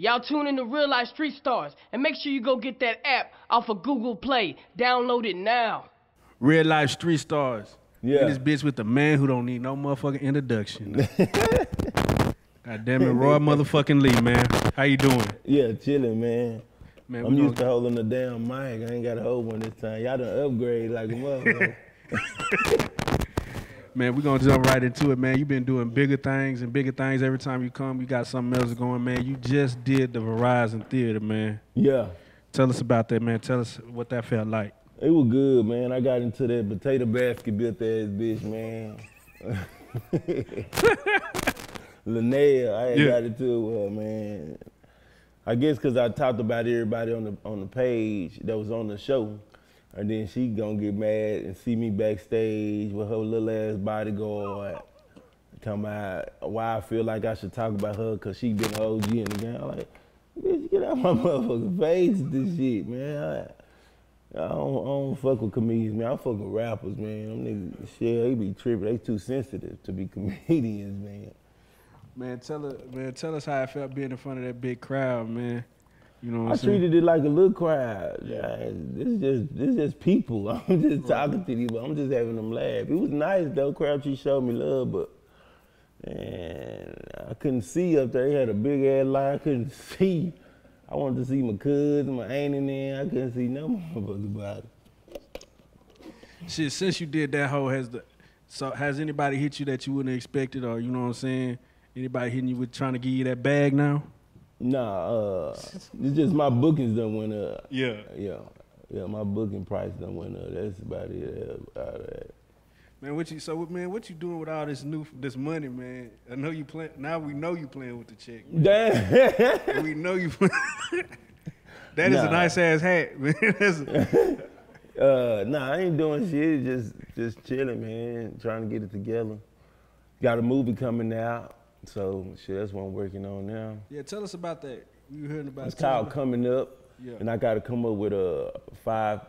Y'all tune in to Real Life Street Stars and make sure you go get that app off of Google Play. Download it now. Real life street stars. Yeah. In this bitch with the man who don't need no motherfucking introduction. God damn it, Roy motherfucking Lee, man. How you doing? Yeah, chilling, man. Man, I'm used gonna- to holding the damn mic. I ain't got to hold one this time. Y'all done upgrade like a motherfucker. Man, we're gonna jump right into it, man. You've been doing bigger things and bigger things every time you come. You got something else going, man. You just did the Verizon Theater, man. yeah. Tell us about that, man. Tell us what that felt like. It was good, man. I got into that potato basket built ass bitch, man. Luenell, I Yeah. got into it with her, man. I guess because I talked about everybody on the on the page that was on the show, and then she gonna get mad and see me backstage with her little ass bodyguard, talking about why I feel like I should talk about her because she been OG in the game. I'm like, bitch, get out my motherfucking face, this shit, man. I, I don't, I don't fuck with comedians, man. I fuck with rappers, man. Them niggas, shit, they be tripping. They too sensitive to be comedians, man. Man, tell us, man, tell us how it felt being in front of that big crowd, man. You know I treated it like a little crowd. Yeah. This is just this is just people. I'm just talking to but I'm just having them laugh. It was nice though. Crabtree showed me love, but and I couldn't see up there. They had a big ass line. I couldn't see. I wanted to see my cousin, my aunt in there. I couldn't see no motherfucking body. Shit, since you did that whole has the so has anybody hit you that you wouldn't have expected or you know what I'm saying? Anybody hitting you with trying to give you that bag now? Nah, uh, it's just my bookings done went up. Yeah. Yeah, yeah, my booking price done went up. That's about it. Out of that. Man, what you so man, what you doing with all this new this money, man? I know you playing now we know you playing with the chick. Damn. we know you That is a Nah. nice ass hat, man. A- Uh, nah, I ain't doing shit. Just, just chilling, man. Trying to get it together. Got a movie coming out, so shit. That's what I'm working on now. yeah, tell us about that. You heard about It's tell called about- Coming Up, Yeah. and I got to come up with a five,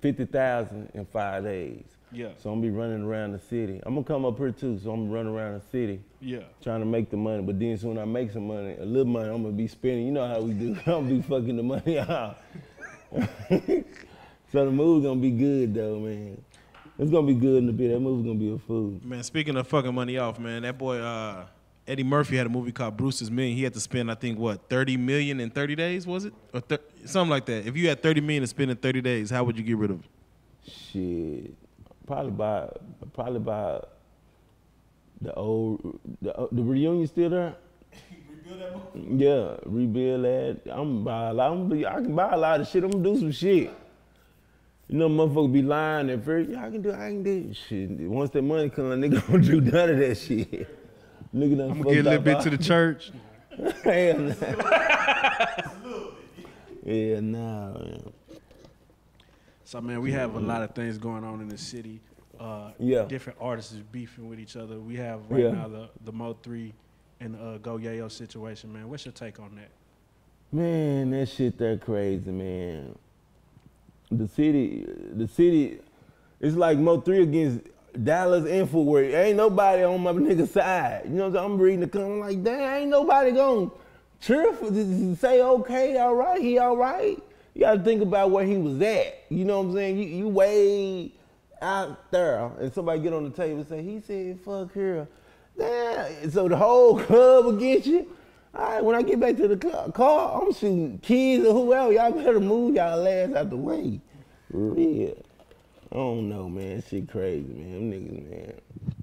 fifty thousand in five days. Yeah. So I'm gonna be running around the city. I'm gonna come up here too, so I'm gonna run around the city. Yeah. Trying to make the money, but then soon I make some money, a little money, I'm gonna be spending. You know how we do. I'm gonna be fucking the money out. so the movie gonna be good though, man. It's gonna be good in the bit. That movie gonna be a fool. Man, speaking of fucking money off, man, that boy uh, Eddie Murphy had a movie called Brewster's Million. He had to spend, I think, what, 30 million in 30 days, was it? Or thir- something like that. If you had 30 million to spend in 30 days, how would you get rid of it? Shit, probably by probably by the old the, uh, the reunion still there. Yeah, rebuild that. I'm buy a lot. I'm be, I can buy a lot of shit. I'm gonna do some shit. You know, motherfuckers be lying at first. Yeah, I can do. I can do shit. Once that money come, nigga don't do none of that shit. Nigga done I'm gonna get a little bit to the church. Hell no. yeah, nah, man. So man, we have a lot of things going on in the city. Uh, Yeah. Different artists is beefing with each other. We have right Yeah. now the the Mo three and uh, Go Yayo situation, man. What's your take on that? Man, that shit that crazy, man. The city, the city, it's like Mo three against Dallas Worth. Ain't nobody on my nigga side. You know what I'm saying? I'm reading the comment like, damn, ain't nobody gonna cheer for this, say okay, all right, he all right. You gotta think about where he was at. You know what I'm saying? You, you way out there, and somebody get on the table and say, he said, fuck her. Damn. So the whole club against you. All right, when I get back to the car, I'm shooting kids or whoever. Y'all better move y'all ass out the way. For real. I don't know, man. Shit crazy, man. Them niggas, man.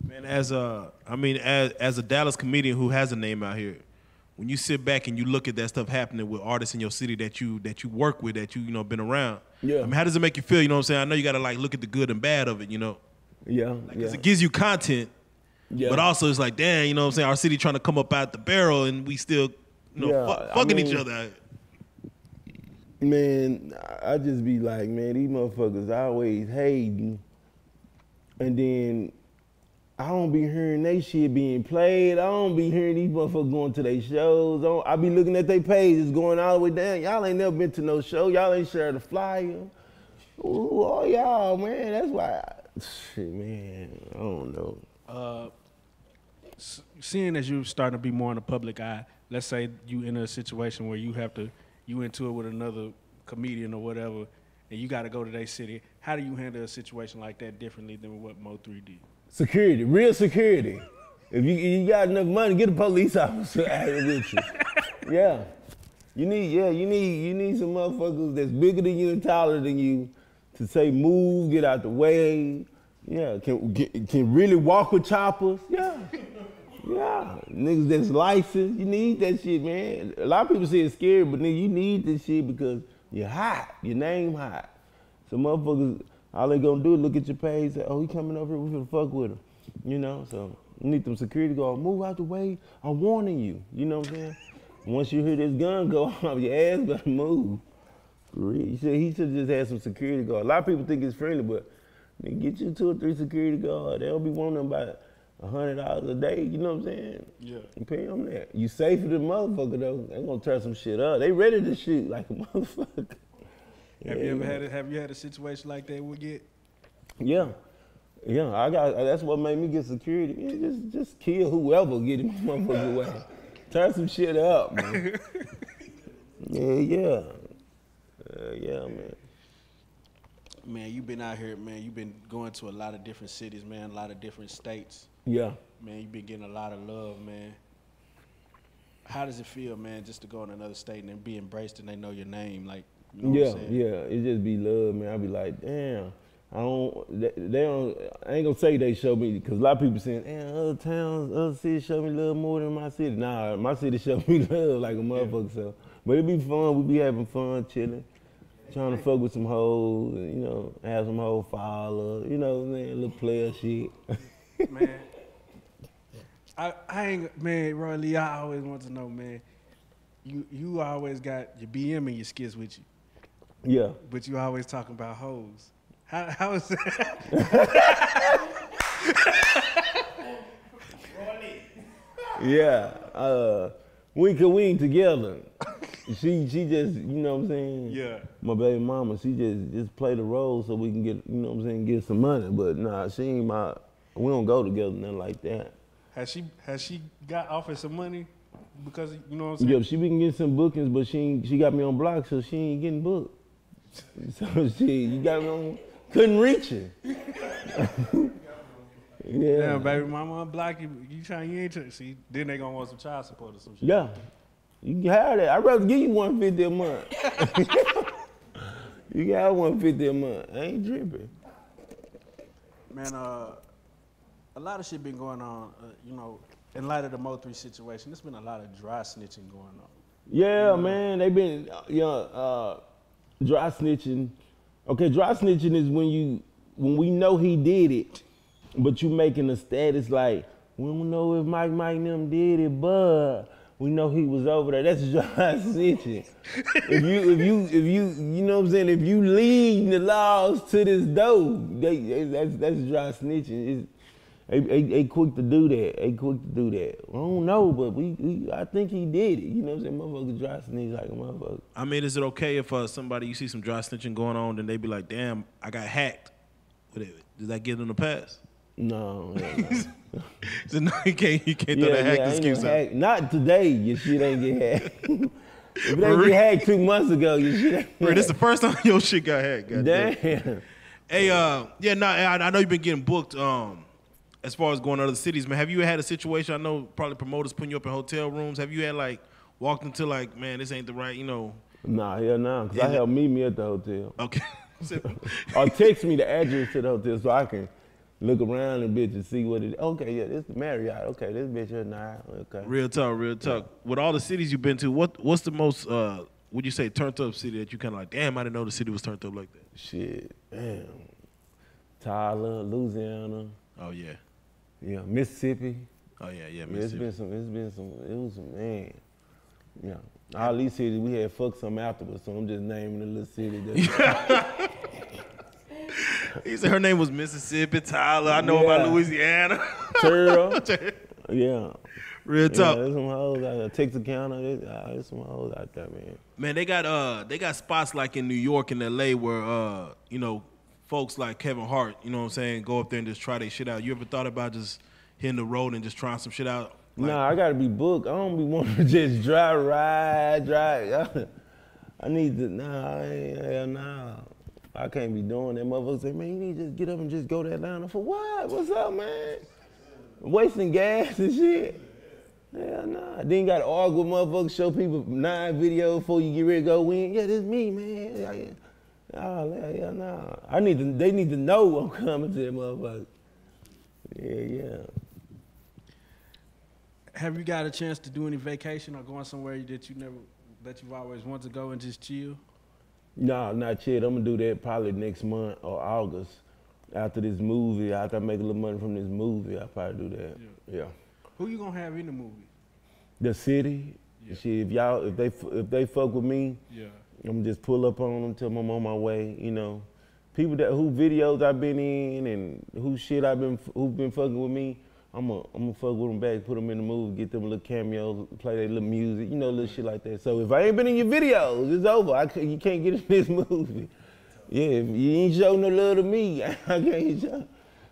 Man, as a, I mean, as, as a Dallas comedian who has a name out here, when you sit back and you look at that stuff happening with artists in your city that you that you work with, that you you know been around, Yeah. I mean, how does it make you feel? You know what I'm saying? I know you got to like look at the good and bad of it, you know, Yeah, yeah. because it gives you content, yeah. but also it's like, damn, you know what I'm saying? Our city trying to come up out the barrel, and we still, you know, Yeah, fuck, I fucking each other. Man, I just be like, man, these motherfuckers always hating. And then I don't be hearing they shit being played. I don't be hearing these motherfuckers going to their shows. I, I be looking at their pages going all the way down. Y'all ain't never been to no show. Y'all ain't shared a flyer. Ooh, all y'all, man. That's why. I, shit, man. I don't know. Uh, seeing as you're starting to be more in the public eye, let's say you in a situation where you have to you into it with another comedian or whatever, and you got to go to their city. How do you handle a situation like that differently than what Mo three did? Security, real security. If you you got enough money, get a police officer out here with you. Yeah. You need yeah, you need you need some motherfuckers that's bigger than you and taller than you to say move, get out the way. Yeah, can can really walk with choppers. Yeah. Yeah, niggas that's licensed, you need that shit, man. A lot of people say it's scary, but nigga, you need this shit because you're hot. Your name hot. So motherfuckers, all they gonna do is look at your page, say, oh, he coming over here, we finna fuck with him. You know, so you need them security guards, move out the way. I'm warning you. You know what I'm saying? Once you hear this gun go off, your ass better move. For real. You should, he should just have some security guards. A lot of people think it's friendly, but nigga, get you two or three security guards. They'll be wanting about hundred dollars a day. You know what I'm saying? Yeah. You pay them that. You safe for the motherfucker though. They gonna turn some shit up. They ready to shoot like a motherfucker. Have Yeah, you ever had a, Have you had a situation like that? We get Yeah. Yeah, I got. That's what made me get security. Yeah, just, just kill whoever get him motherfucker away. Turn some shit up, man. yeah, yeah, uh, yeah, man. man. You've been out here, man. You've been going to a lot of different cities, man. A lot of different states, Yeah. man. You've been getting a lot of love, man. How does it feel, man, just to go in another state and then be embraced and they know your name, like you know yeah, what I'm yeah. It just be love, man. I be like, damn. I don't. They, they don't. I ain't gonna say they show me because a lot of people saying, damn, other towns, other cities show me love more than my city. Nah, my city show me love like a motherfucker. So, but it be fun. We be having fun, chilling, trying to fuck with some hoes, you know, have some hoe follow. You know, man, little player shit. man. I, I ain't man, Roy Lee. I always want to know, man. You you always got your BM and your skits with you, yeah. but you always talking about hoes. How how is that? Yeah. Uh, we could we together. she she just you know what I'm saying. Yeah. My baby mama, she just just play the role so we can get you know what I'm saying get some money. But nah, she ain't my. We don't go together nothing like that. Has she has she got offered some money because you know what I'm saying? Yeah, she been getting some bookings, but she ain't, she got me on block, so she ain't getting booked. So she you got me on couldn't reach her. yeah. Damn, baby mama unblock you. You trying you ain't trying. See, then they gonna want some child support or some shit. Yeah. You can have that. I'd rather give you 150 a month. you got have 150 a month. I ain't tripping. Man, uh, a lot of shit been going on. Uh, you know, in light of the Mo three situation, there's been a lot of dry snitching going on. Yeah, man, they've been uh, yeah, uh, dry snitching. Okay, dry snitching is when you when we know he did it, but you making a status like we don't know if Mike Mike them did it, but we know he was over there. That's dry snitching. if you if you if you you know what I'm saying, if you lead the laws to this they, they- that's that's dry snitching. It's, they, they, they quick to do that. They quick to do that. I don't know, but we, we I think he did it. You know what I'm saying? Motherfucker dry snitch like a motherfucker. I mean, is it okay if uh, somebody you see some dry snitching going on, then they be like, "Damn, I got hacked." It, does that give them a pass? No, no. So no, you can't. You can't throw that hack I ain't excuse out. Not today. Your shit ain't get hacked. if it ain't get hacked two months ago, your shit ain't. Bro, this the first time your shit got hacked. goddamn. Damn. Hey, uh, yeah, no, I, I know you've been getting booked. Um, as far as going to other cities, man, have you had a situation? I know probably promoters putting you up in hotel rooms. Have you had like walked into like, man, this ain't the right, you know? Nah, hell no. Cause I Is help meet me at the hotel. Okay, or text me the address to the hotel so I can look around and bitch and see what it. Okay, yeah, this the Marriott. Okay, this bitch here now. Okay. real talk, real talk. With all the cities you've been to, what what's the most? uh Would you say turned up city that you kind of like? Damn, I didn't know the city was turned up like that. Shit, damn. Tyler, Louisiana, Oh yeah, yeah, Mississippi. oh yeah, yeah. Yeah, it's Mississippi. been some. It's been some. It was some man. Yeah. All these cities we had fucked some afterwards, so I'm just naming the little city. That, He said her name was Mississippi. Tyler, I know about Louisiana. Turl. yeah. real Yeah, talk. there's some hoes out there. Texarkana, there's, uh, there's some hoes out there, man. Man, they got uh they got spots like in New York and LA where uh, you know, folks like Kevin Hart, you know what I'm saying, go up there and just try their shit out. You ever thought about just hitting the road and just trying some shit out Nah, I gotta be booked. I don't be wanting to just drive, ride, drive. I need to, nah, I ain't, hell nah. I can't be doing that. Motherfuckers say, man, you need to just get up and just go to Atlanta. For what? What's up, man? Wasting gas and shit. Hell nah. Then gotta argue with motherfuckers, show people nine videos before you get ready to go in. Yeah, this is me, man. Oh, hell nah. I need to, they need to know I'm coming to them motherfucker. Yeah, yeah. Have you got a chance to do any vacation or going somewhere that you never that you've always wanted to go and just chill? No, not yet. I'm gonna do that probably next month or August. After this movie, after I make a little money from this movie, I'll probably do that. Yeah. Who you gonna have in the movie? The city. Yeah. Shit, if y'all, if they, if they fuck with me, Yeah. I'm just pull up on them till I'm on my way. You know, people that who videos I've been in and who shit I've been who been fucking with me. I'm gonna I'm gonna fuck with them back, put them in the movie, get them a little cameos, play their little music, you know, little shit like that. So if I ain't been in your videos, it's over. I you can't get in this movie. Yeah, if you ain't show no love to me. I can't show.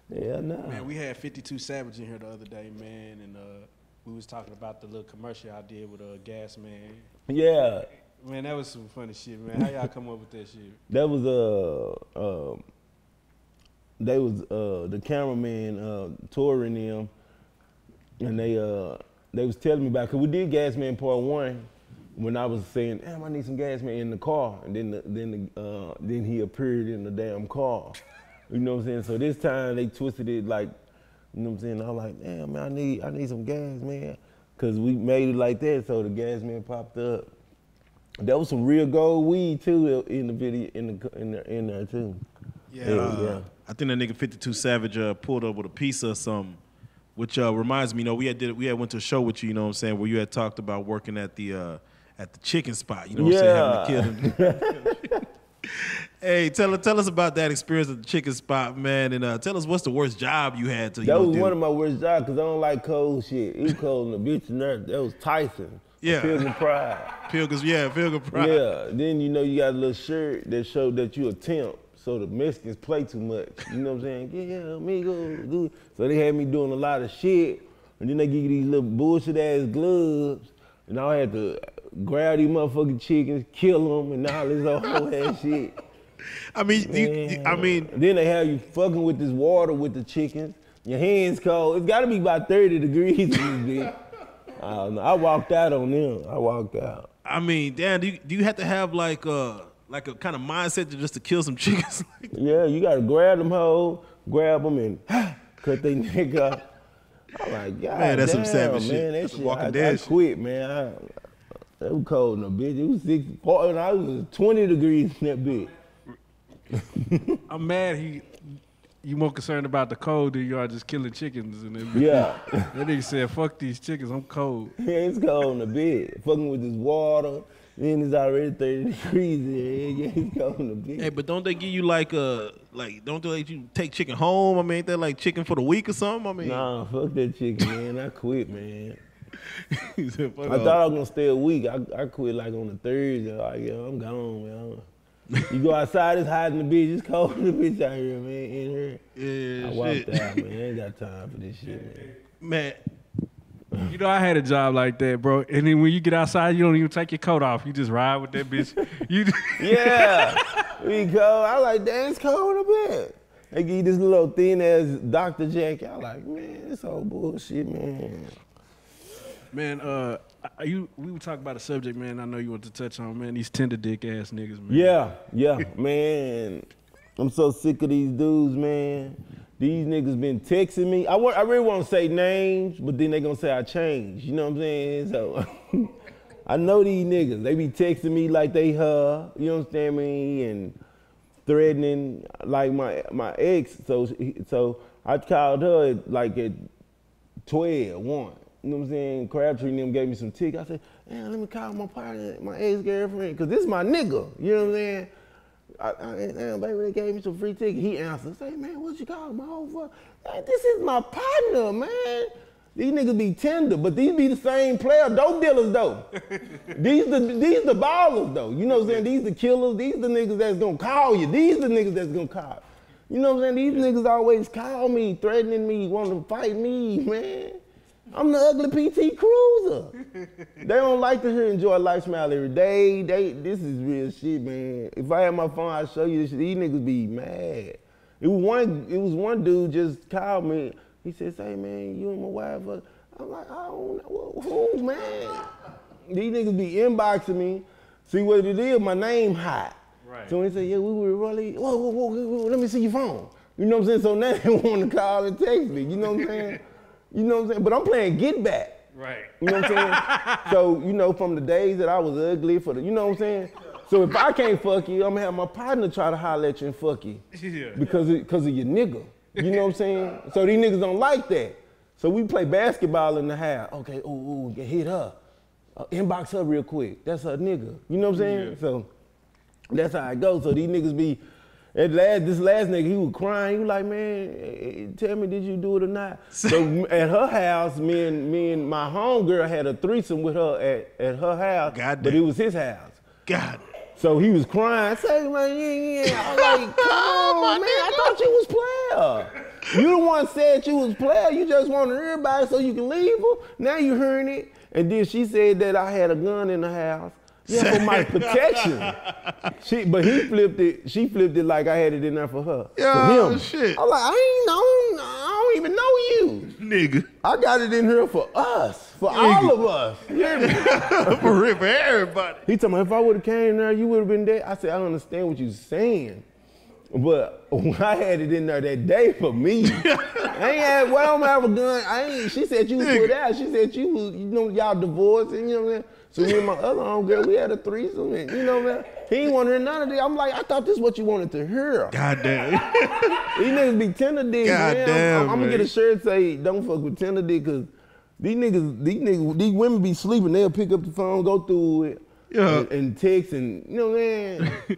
Yeah, nah. Man, we had 52 Savage in here the other day, man, and uh, we was talking about the little commercial I did with uh, Gas Man. Yeah, Man, that was some funny shit, man. How y'all come up with that shit? that was uh, um they was uh the cameraman uh touring them and they uh they was telling me about cause we did gas man part one when I was saying damn I need some gas man in the car and then the, then the, uh then he appeared in the damn car you know what I'm saying so this time they twisted it like you know what I'm saying I was like damn man I need I need some gas man cause we made it like that so the gas man popped up that was some real gold weed too in the video in the in, the, in there too. Yeah, Yeah, uh, yeah. I think that nigga 52 Savage uh, pulled up with a pizza or something, which uh, reminds me, you know, we had did we had went to a show with you, you know what I'm saying, where you had talked about working at the uh, at the chicken spot, you know what I'm saying, having to kill them. hey, tell tell us about that experience at the chicken spot, man, and uh, tell us what's the worst job you had to you That know, was do. one of my worst jobs because I don't like cold shit. He was cold in the bitch and that. That was Tyson. Yeah. Pilgrim Pride. Pilgrims, yeah, Pilgrim Pride. Yeah. Then you know you got a little shirt that showed that you a temp. So the Mexicans play too much. You know what I'm saying? Yeah, amigo. Do. So they had me doing a lot of shit. And then they give you these little bullshit ass gloves. And I had to grab these motherfucking chickens, kill them, and all this whole ass shit. I mean, you, you- I mean, then they have you fucking with this water with the chickens. Your hands cold. It's got to be about 30 degrees in this bitch. I don't know. I walked out on them. I walked out. I mean, damn, do you, do you have to have like uh like a kind of mindset to just to kill some chickens? Yeah, you got to grab them hoe, grab them and cut they neck off. I'm like, God Man, that's some savage man, shit. That That's shit, Walking I, Dead I quit, man. I, it was cold in the bitch. It was six, and I was 20 degrees in that bitch. I'm mad he you more concerned about the cold than you are just killing chickens and then Yeah. that nigga said, fuck these chickens, I'm cold. it's cold in the bed. Fucking with this water. Then it's already 30 degrees in there. Yeah, it's cold in the bed. hey, but don't they give you like a like don't they let you take chicken home? I mean, ain't that like chicken for the week or something? I mean, Nah, fuck that chicken, man. I quit, man. he said, fuck I off. thought I was gonna stay a week. I, I quit like on the Thursday. Like, yeah, I'm gone, man. You go outside, it's hot in the beach, It's cold in the beach out here, man. In here. yeah, I walked shit. out, man. I ain't got time for this shit, man. man. You know, I had a job like that, bro. And then when you get outside, you don't even take your coat off. You just ride with that bitch. You Yeah, we go. I like, damn, it's cold in the bed. They give you this little thin ass Dr. jacket. I like, man, this whole bullshit, man. Man, uh, you we were talking about a subject, man. I know you want to touch on, man. These tender dick ass niggas, man. Yeah, yeah, man. I'm so sick of these dudes, man. These niggas been texting me. I, I really want to say names, but then they gonna say I changed. You know what I'm saying? So I know these niggas. They be texting me like they her. You understand me? And threatening like my my ex. So so I called her like at 12, 1. You know what I'm saying? Crabtree and them gave me some tickets. I said, man, let me call my partner, my ex-girlfriend, because this is my nigga. You know what I'm saying? I, I, damn, baby, they gave me some free tickets. He answered, say, man, what you call my whole fuck? Man, this is my partner, man. These niggas be tender, but these be the same player, dope dealers though. these the these the ballers though. You know what I'm saying? These the killers. These the niggas that's gonna call you. These the niggas that's gonna call. You know what I'm saying? These niggas always call me, threatening me, wanting to fight me, man. I'm the ugly PT Cruiser. they don't like to hear enjoy life smile every day. They this is real shit, man. If I had my phone, I'd show you this shit. These niggas be mad. It was one it was one dude just called me. He says, Hey man, you and my wife. uh," I'm like, I don't know who man. These niggas be inboxing me. See what it is, my name hot. Right. So he said, yeah, we were really, whoa, whoa, whoa, whoa, whoa, let me see your phone. You know what I'm saying? So now they want to call and text me. You know what I'm saying? You know what I'm saying? But I'm playing get back. Right. You know what I'm saying? so, you know, from the days that I was ugly for the, you know what I'm saying? So if I can't fuck you, I'm gonna have my partner try to holler at you and fuck you. Yeah. Because of, cause of your nigga. You know what I'm saying? So these niggas don't like that. So we play basketball in the house. Okay, ooh, ooh, hit her. Uh, inbox her real quick. That's her nigga. You know what I'm saying? So that's how it goes. So these niggas be, at last, this last nigga, he was crying. He was like, man, eh, tell me, did you do it or not? so at her house, me and me and my homegirl had a threesome with her at, at her house. Goddamn. But it was his house. God. So he was crying, saying, man, yeah, yeah. I was like, come on, man, I thought you was player. You the one said you was player. You just wanted everybody so you can leave her. Now you hearing it. And then she said that I had a gun in the house. Yeah, for my protection. She, but he flipped it. She flipped it like I had it in there for her. Yeah, for him. shit. I'm like, I ain't know. I don't even know you. Nigga. I got it in here for us, for all of us. Me? for real, for everybody. He told me if I would have came there, you would have been dead. I said, I understand what you're saying. But when I had it in there that day for me, I ain't had, well, I'm have a gun. I ain't, she said you was put out. She said you was, you know, y'all divorced and you know what I'm saying? So me and my other homegirl, we had a threesome and you know man? He ain't wanted none of that. I'm like, I thought this is what you wanted to hear. God damn. These niggas be tender dick, God man. damn, I'm, I'm gonna get a shirt say don't fuck with tender dick because these niggas, these niggas, these women be sleeping. They'll pick up the phone, go through it, Yeah. and, and text, and you know, man.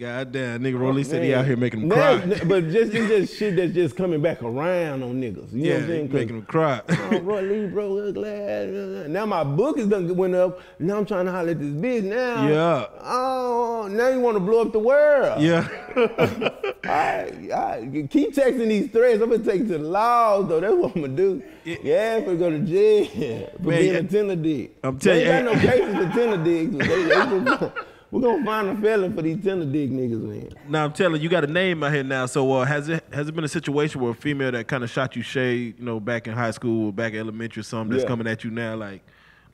God damn. Nigga oh, Roy Lee said he out here making them cry. But just it's just shit that's just coming back around on niggas. You know yeah, what I'm saying? making them cry. oh, bro, leave, bro, glad. Now my book is done went up. Now I'm trying to holler at this bitch now. Yeah. Oh, now you want to blow up the world. yeah. I, I keep texting these threads. I'm gonna take it to the law though. That's what I'm gonna do. Yeah. Yeah, if we go to jail for Man, being a tender dick. I'm telling you, ain't got no cases for tender dicks. but They, they gonna- we're gonna find a felon for these tender dick niggas, man. Now I'm telling you, you got a name out here now. So uh, has it has it been a situation where a female that kind of shot you shade, you know, back in high school or back in elementary or something, that's Yeah. coming at you now, like,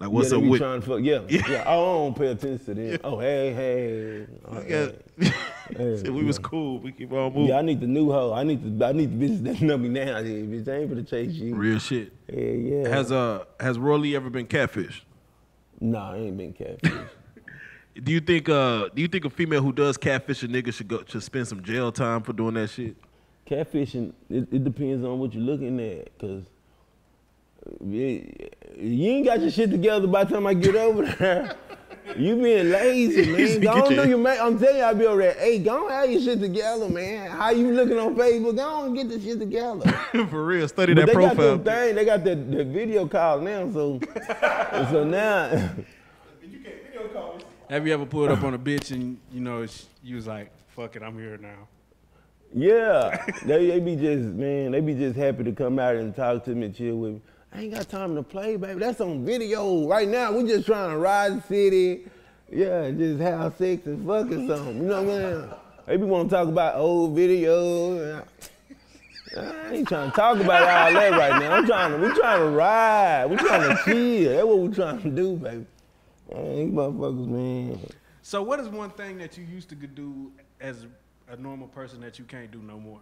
like what's yeah, up with? trying to fuck. Yeah, Yeah. yeah. I don't pay attention to them. Oh, hey, hey. Oh, Yeah. hey. Said we was cool. We keep on moving. Yeah, I need the new hoe. I need the I need the bitches that know me now. Yeah, bitch, I ain't gonna chase you. Real shit. Yeah, yeah. Has uh has Roy Lee ever been catfished? Nah, I ain't been catfish. Do you think uh do you think a female who does catfish a nigga should go should spend some jail time for doing that shit? Catfishing, it, it depends on what you're looking at, cause it- you ain't got your shit together by the time I get over there. You being lazy, man. Go on do your man. I'm telling you, I be over there. Hey, go on have your shit together, man. How you looking on Facebook? Go on get the shit together. for real, study But that they profile. got thing. They got that the video call now, so so now. Have you ever pulled up on a bitch and you know you was like, "Fuck it, I'm here now." Yeah, they, they be just man, they be just happy to come out and talk to me chill with me. I ain't got time to play, baby. That's on video right now. We just trying to ride the city, yeah, just have sex and fuck or something. You know what I'm saying? They be want to talk about old videos. I ain't trying to talk about all that right now. I'm trying to, we trying to ride. We trying to chill. That's what we trying to do, baby. Man, these motherfuckers, man. So, what is one thing that you used to do as a normal person that you can't do no more?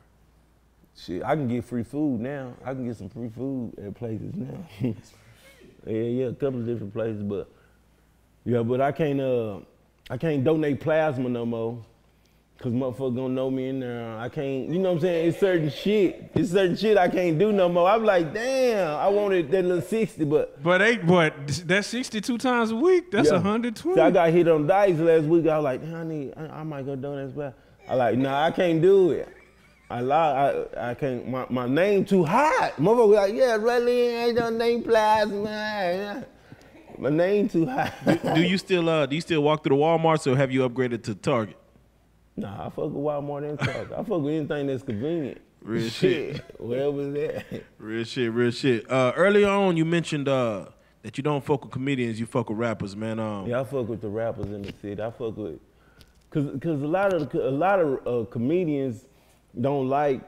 Shit, I can get free food now. I can get some free food at places now. yeah, yeah, a couple of different places, but yeah, but I can't uh I can't donate plasma no more. Cause motherfuckers gonna know me in there. I can't, you know what I'm saying? It's certain shit. It's certain shit I can't do no more. I'm like, damn, I wanted that little 60, but But ain't but that's 62 times a week. That's yeah. 120. See, I got hit on dice last week. I was like, "Damn, I need, I, I might go donate plasma. I like, nah, I can't do it. I lie, I, I can't. My, my name too hot. Motherfucker like, yeah, really ain't no name plasma. My name too hot. do you still uh do you still walk through the Walmarts or have you upgraded to Target? Nah, I fuck with Walmart and Target. I fuck with anything that's convenient. Real shit. Where was that? Real shit, real shit. Uh, earlier on, you mentioned uh, that you don't fuck with comedians, you fuck with rappers, man. Um, Yeah, I fuck with the rappers in the city. I fuck with, cause, cause a lot of a lot of uh, comedians don't like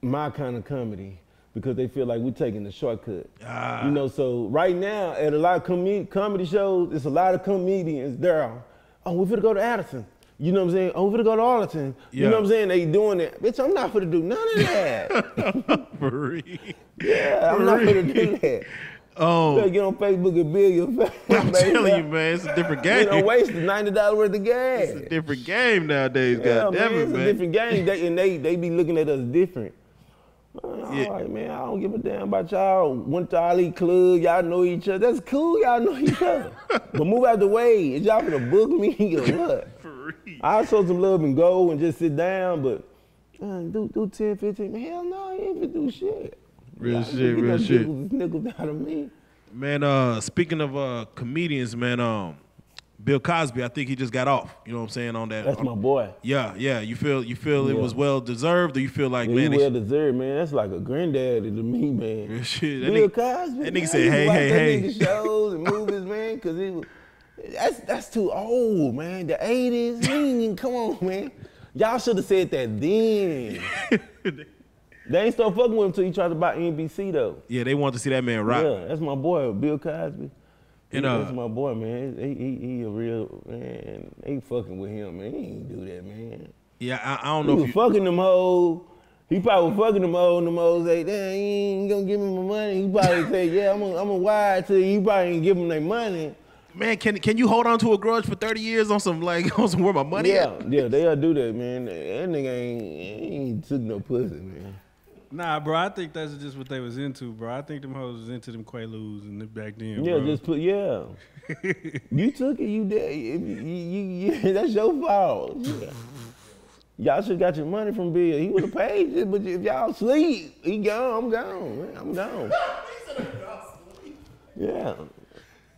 my kind of comedy because they feel like we're taking the shortcut. Ah. You know, so right now at a lot of com- comedy shows, it's a lot of comedians there. Oh, we finna go to Addison. You know what I'm saying? Oh, we finna go to Arlington. You know what I'm saying? They doing it. Bitch, I'm not finna do none of that. for real. yeah, I'm not gonna do that. You Oh, better get on Facebook and build your face. I'm baby. telling you, man, it's a different game. You don't waste ninety dollars worth of gas. It's a different game nowadays. Yeah, God damn man, it, it's man. a different game. They, and they they be looking at us different. Man, Yeah. All right, man, I don't give a damn about y'all. Went to all these clubs, y'all know each other. That's cool, y'all know each other. but move out the way. Is y'all gonna book me or what? I'll show some love and go and just sit down, but uh, do do 10, 15. Hell no, you ain't finna do shit. Real Y'all shit, real shit. Nickels, nickels out of me. Man, uh, speaking of uh, comedians, man, um, Bill Cosby, I think he just got off. You know what I'm saying on that. That's my boy. Yeah, yeah. You feel you feel it was well deserved, or you feel like Yeah, man, well deserved, man. That's like a granddaddy to me, man. Real shit. That Bill nigga- Cosby. that nigga man. said, I "Hey, hey, that hey." Nigga shows and movies, man, because it was. That's that's too old, man. The '80s, he come on, man. Y'all should have said that then. they ain't start fucking with him until he tried to buy NBC though. yeah, they want to see that man rock. Yeah, that's my boy, Bill Cosby. And, He- uh, that's my boy, man. He, he, he a real man. They fucking with him, man. He ain't do that, man. Yeah, I, I don't He know was if you. fucking them hoes. He probably was fucking them hoes, and them hoes say, damn, you ain't gonna give me my money. He probably say, yeah, I'm gonna, I'm gonna wire to you. He probably ain't give them their money. Man, can can you hold on to a grudge for 30 years on some like on some where my money yeah, at? yeah, they'll do that, man. That nigga ain't, ain't took no pussy, man. Nah, bro, I think that's just what they was into, bro. I think them hoes was into them Quaaludes and them back then, Yeah, bro. just put, yeah. you took it, you did. You, you, you, that's your fault. Yeah. Y'all should got your money from Bill. He would have paid you, but if y'all sleep, he gone, I'm gone, man. I'm gone. Yeah.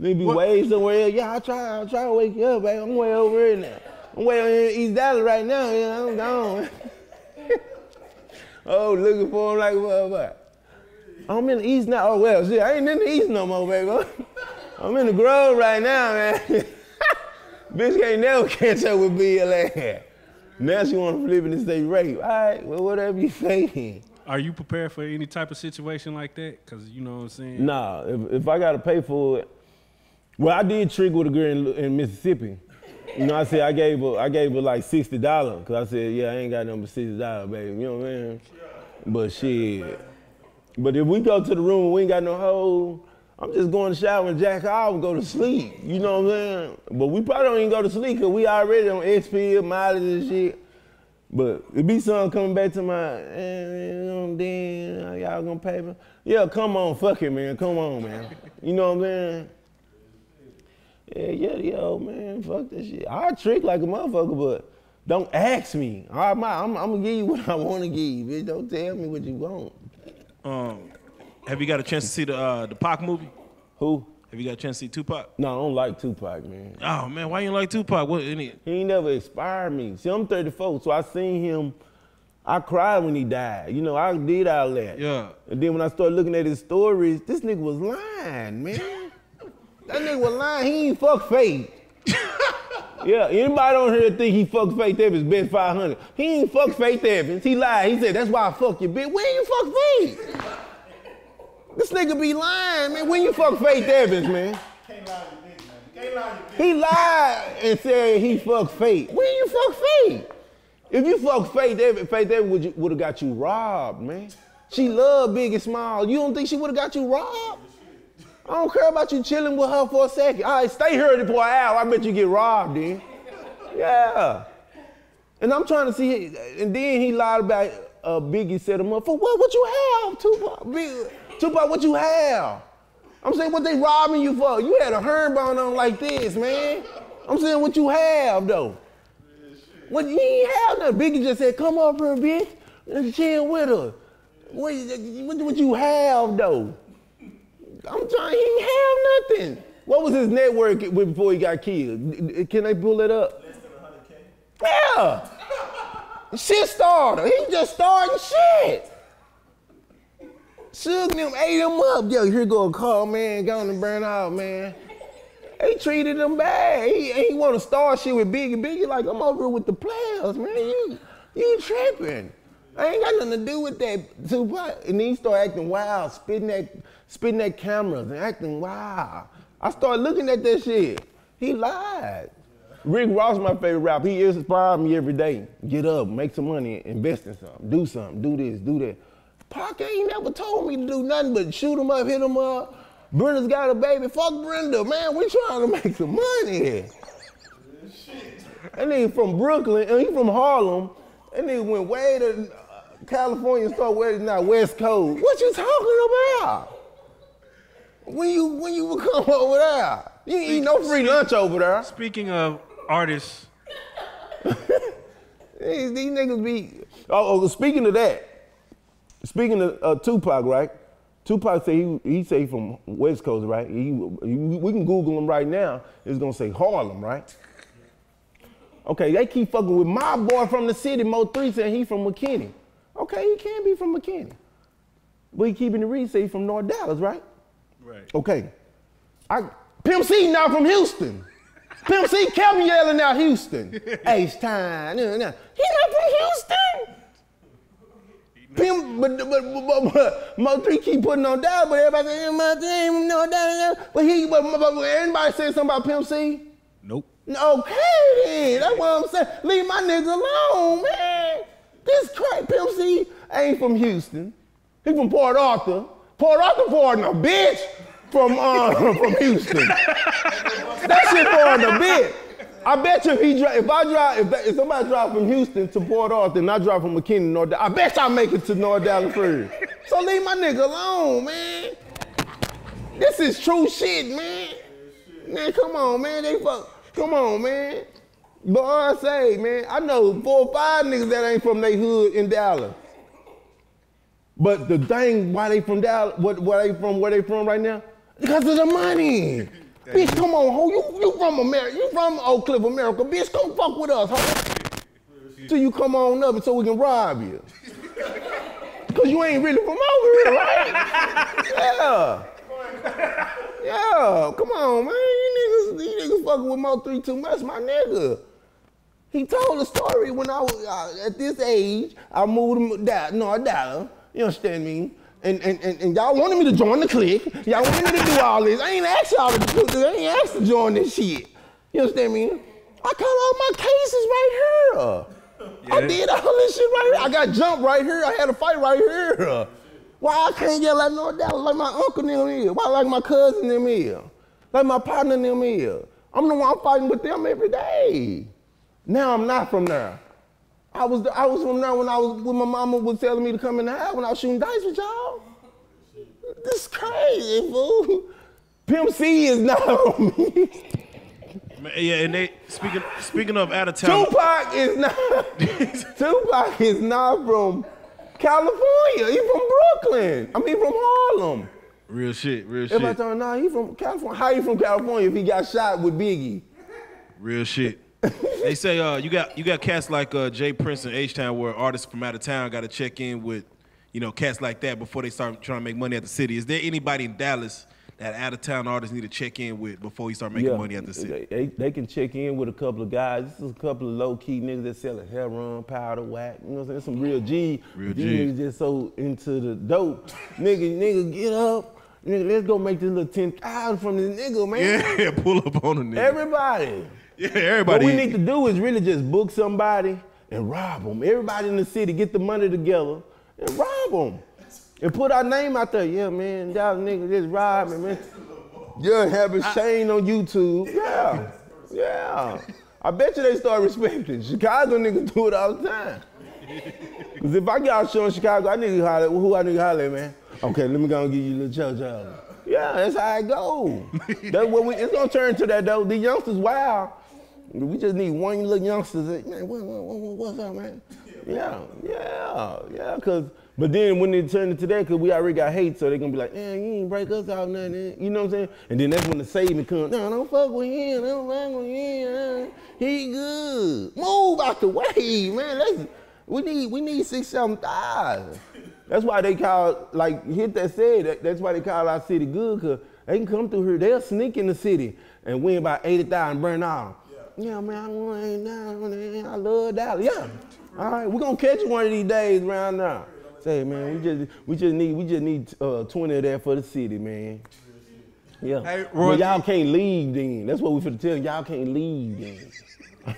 They be way somewhere else. Yeah, I try, I try to wake you up, baby. I'm way over here now. I'm way over here in East Dallas right now. Yeah, I'm gone. oh, looking for him like what? what? I'm in the East now. Oh well, shit, I ain't in the East no more, baby. I'm in the Grove right now, man. Bitch can't never catch up with BLA. Now she wanna flip it and say rape. All right, well, whatever you say. Are you prepared for any type of situation like that? Cause you know what I'm saying. Nah, if, if I gotta pay for it, well, I did trick with a girl in, in Mississippi. You know, I said I gave her, I gave her like sixty dollars, cause I said, yeah, I ain't got but sixty dollars, baby. You know what I mean? But shit. But if we go to the room and we ain't got no hole, I'm just going to shower and jack off and go to sleep. You know what I'm saying? But we probably don't even go to sleep because we already on XP, mileage and shit. But it be something coming back to my, eh, you know, then y'all gonna pay me? Yeah, come on, fuck it, man. Come on, man. You know what I'm saying? Yeah, yeah, yo, man, fuck that shit. I trick like a motherfucker, but don't ask me. I'm, I'm, I'm gonna give you what I want to give you, bitch. Don't tell me what you want. Um, have you got a chance to see the uh, the Pac movie? Who? Have you got a chance to see Tupac? No, I don't like Tupac, man. Oh man, why you like Tupac? What any? He ain't never inspired me. See, I'm 34, so I seen him. I cried when he died. You know, I did all that. Yeah. And then when I started looking at his stories, this nigga was lying, man. That nigga was lying. He ain't fuck Faith. yeah, anybody on here think he fucked Faith Evans best 500? He ain't fuck Faith Evans. He lied. He said, that's why I fuck your bitch. When you fuck Faith? This nigga be lying, man. When you fuck Faith Evans, man? He lied and said he fucked Faith. When you fuck Faith? If you fuck Faith Evans, Faith Evans would have got you robbed, man. She loved Big and Small. You don't think she would have got you robbed? I don't care about you chilling with her for a second. All right, stay here for an hour. I bet you get robbed then. Yeah. And I'm trying to see, and then he lied about uh, Biggie set him up for what? What you have, Tupac? Big, Tupac, what you have? I'm saying what they robbing you for? You had a herringbone on like this, man. I'm saying what you have though. What you ain't have nothing. Biggie just said, come up here, bitch, and chill with her. What, what, what you have though? I'm trying, he ain't have nothing. What was his network before he got killed? Can they pull it up? Less than 100K. Yeah. Shit starter. He just starting shit. Suge them, ate them up. Yo, here go a call, man. Going to burn out, man. They treated him bad. He, he want to start shit with Biggie. Biggie like, I'm over with the players, man. You, you tripping. I ain't got nothing to do with that. Tupac. And then he start acting wild, spitting that, spitting that cameras and acting wow. I started looking at that shit. He lied. Rick Ross, my favorite rapper. He inspired me every day. Get up, make some money, invest in something, do something, do this, do that. Pac ain't never told me to do nothing but shoot him up, hit him up. Brenda's got a baby. Fuck Brenda, man. We trying to make some money. And then from Brooklyn, and he from Harlem, and then went way to uh, California, start where now West Coast. What you talking about? When you when you come over there, you ain't eat no free lunch over there. Speaking of artists, These, these niggas be. Oh, oh, speaking of that, speaking of uh, Tupac, right? Tupac say he he say from West Coast, right? He, he- we can Google him right now. It's gonna say Harlem, right? Okay, they keep fucking with my boy from the city. Mo three saying he from McKinney. Okay, he can be from McKinney, but he keeping the read say he from North Dallas, right? Right? Okay. I Pimp C now from Houston. Pimp C kept yelling out Houston. H time. He not from Houston. Pimp, but but but, but Mo three keep putting on down, but everybody say Mo three, no down. But he, but, but, but anybody say something about Pimp C? Nope. Okay then, that's what I'm saying. Leave my niggas alone, man. This crack Pimp C ain't from Houston. He from Port Arthur. Port Arthur, Florida, bitch. From uh, from Houston. that shit Florida, bitch. I bet you if he drive, if I drive, if, if somebody drive from Houston to Port Arthur and I drive from McKinney North Dallas, I bet y'all make it to North Dallas first. So leave my nigga alone, man. This is true shit, man. Man, come on, man. They fuck. Come on, man. Boy, I say, man, I know four or five niggas that ain't from their hood in Dallas. But the thing, why they from Dallas, what, where they from, where they from right now? Because of the money. bitch, come on, ho. You, you from America. You from Oak Cliff, America. Bitch, come fuck with us, ho. Till you come on up and so we can rob you. Because you ain't really from over here, right? yeah. Yeah, come on, man. You niggas, these niggas fucking with Mo 3 too much, my nigga. He told a story when I was uh, at this age. I moved him down, no, down. You understand me? And, and, and, and y'all wanted me to join the clique. Y'all wanted me to do all this. I ain't asked y'all to do this. I ain't asked to join this shit. You understand me? I got all my cases right here. I did all this shit right here. I got jumped right here. I had a fight right here. Why I can't get like no doubt like my uncle them here? Why like my cousin them here? Like my partner them here? I'm the one I'm fighting with them every day. Now I'm not from there. I was I was from there when I was when my mama was telling me to come in the house when I was shooting dice with y'all. This crazy fool. Pimp C is not on me. Man, Yeah, and they speaking speaking of out of town. Tupac is not. Tupac is not from California. He from Brooklyn. I mean from Harlem. Real shit, real shit. Everybody shit, talking, nah, he from California. How he from California if he got shot with Biggie? real shit. they say uh, you got you got cats like uh, J. Prince and H Town where artists from out of town got to check in with, you know, cats like that before they start trying to make money at the city. Is there anybody in Dallas that out of town artists need to check in with before you start making money at the city? They, they, can check in with a couple of guys. This is a couple of low key niggas that selling heroin, powder, whack. You know what I'm saying? Some real G. Real These G. niggas just so into the dope. nigga, nigga, get up. Nigga, let's go make this little 10,000 from this nigga, man. Yeah, pull up on a nigga. Everybody. Yeah, What we need to do is really just book somebody and rob them. Everybody in the city get the money together and rob them. And put our name out there. Yeah, man, y'all niggas just rob me, man. Yeah, have a Shane on YouTube. Yeah, yeah. I bet you they start respecting. Chicago niggas do it all the time. Cause if I get out show in Chicago, I need to holler. Who I need to holler man? Okay, let me go and give you a little chow Yeah, that's how it go. that's what we. It's gonna turn to that though. The youngsters, wow. We just need one little youngster. That, man, what, what, what, what's up, man? Yeah, yeah, yeah. Cause, but then when they turn into that, cause we already got hate, so they're gonna be like, man, you ain't break us out nothing. Eh. You know what I'm saying? And then that's when the saving comes. No, don't fuck with him. Don't fuck with him. He good. Move out the way, man. Let's We need we need six seven thousand. That's why they call like hit that said. That, that's why they call our city good, cause they can come through here. They'll sneak in the city and win about eighty thousand burn out. Yeah. man, I want down. I love Dallas. Yeah. All right, we're gonna catch one of these days around now. Say, man, we just we just need we just need uh, twenty of that for the city, man. Yeah. Hey, Roy- but y'all can't leave then. That's what we finna tell you. Y'all can't leave then.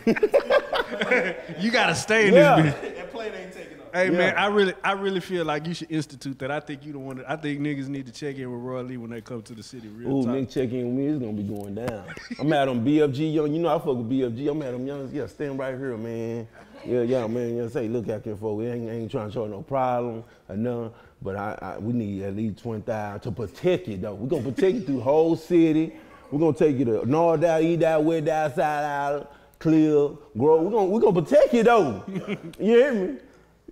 You gotta stay in Yeah. this bitch. That plane ain't taking Hey man, I really, I really feel like you should institute that. I think you don't want to. I think niggas need to check in with Roy Lee when they come to the city. Real Ooh, talk. nigga check in with me, it's gonna be going down. I'm at them BFG young, you know I fuck with BFG. I'm at them young, yeah, stand right here, man. Yeah, yeah, man. Yeah, say, look out here, folks. We ain't, ain't trying to show no problem or none. But I, I we need at least twenty thousand to protect it though. We're gonna protect it through the whole city. We're gonna take you to north out, east out, west out, side out, clear, grow. We're gonna we're gonna protect you though. you hear me?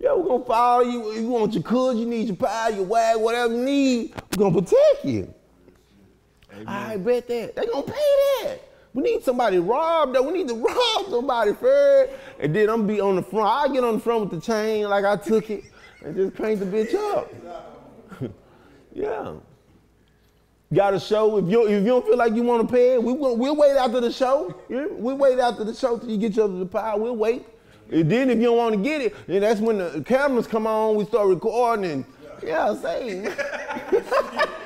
Yeah, we're gonna follow you. You want your cuz, you need your pie, your wag, whatever you need. We're gonna protect you. I bet that. They're gonna pay that. We need somebody robbed though. We need to rob somebody first. And then I'm be on the front. I'll get on the front with the chain like I took it and just crank the bitch up. yeah. Got a show. If you if you don't feel like you want to pay it, we will, we'll wait after the show. We'll wait after the show till you get your the pie. We'll wait. And then if you don't want to get it, then that's when the cameras come on. We start recording and yeah, say.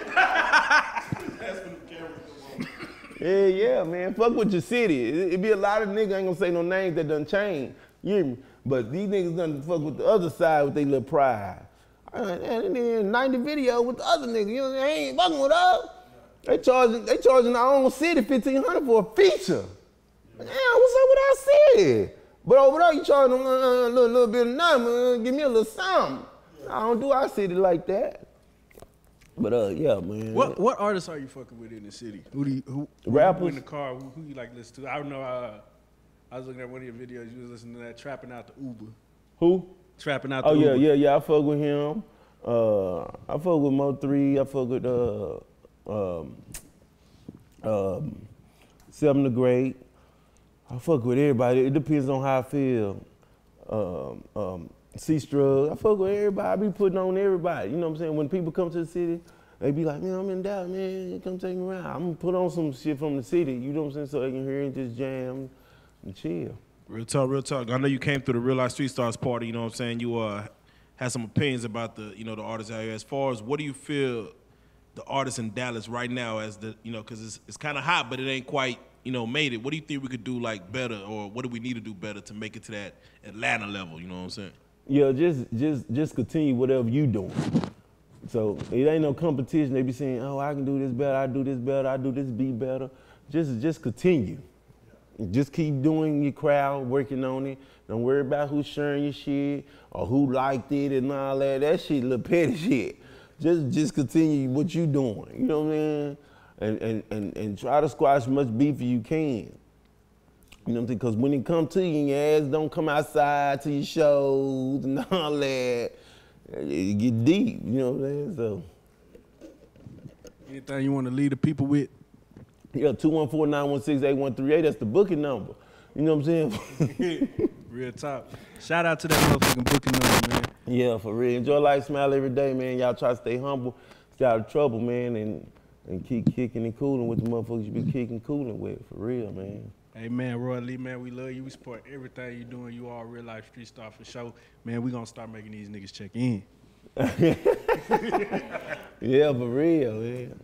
Yeah, yeah, man. Fuck with your city. It, it be a lot of niggas, ain't gonna say no names that done change. You hear me? But these niggas done fuck with the other side with their little pride. And then 90 video with the other niggas. You know, they ain't fucking with us. They charging, they charging our own city 1500 for a feature. Damn, what's up with our city? But over there, you charging them uh, a little, little bit of nothing. Uh, give me a little something. I don't do our city like that. But uh, yeah, man. What what artists are you fucking with in the city? Who do you, who who Rappers? you in the car? Who, who you like listen to? I don't know. Uh, I was looking at one of your videos. You was listening to that trapping out the Uber, Who? trapping out the Uber. Oh yeah, Uber. yeah, yeah. I fuck with him. Uh, I fuck with Mo3. I fuck with uh, um, um, Seven the Great. I fuck with everybody. It depends on how I feel. Um, um, C Strug. I fuck with everybody. I be putting on everybody. You know what I'm saying? When people come to the city, they be like, man, I'm in Dallas, man. Come take me around. I'm gonna put on some shit from the city. You know what I'm saying? So they can hear and just jam and chill. Real talk, real talk. I know you came through the RealLyfe Street Starz party. You know what I'm saying? You uh had some opinions about the you know the artists out here. As far as what do you feel the artists in Dallas right now as the you know because it's it's kind of hot, but it ain't quite you know made it. What do you think we could do like better, or what do we need to do better to make it to that Atlanta level? You know what I'm saying? Yeah, just just just continue whatever you doing. So it ain't no competition. They be saying, "Oh, I can do this better. I do this better. I do this beat better." Just just continue. Just keep doing your crowd, working on it. Don't worry about who's sharing your shit or who liked it and all that. That shit, little petty shit. Just just continue what you doing. You know what I mean? And and and, and try to squash as much beef as you can. You know what I'm saying? Because when it come to you and your ass don't come outside to your shows and all that, it get deep. You know what I'm saying? So, Anything you want to lead the people with? yeah, 214-916-8138, that's the booking number. You know what I'm saying? Real talk. Shout out to that motherfucking booking number, man. yeah, for real. Enjoy life, smile every day, man. Y'all try to stay humble, stay out of trouble, man, and, and keep kicking and cooling with the motherfuckers you be kicking and cooling with, for real, man. Hey man, Roy Lee, man, we love you. We support everything you doing. You all real life street star for sure. Man, we gonna start making these niggas check in. Yeah, for real, man.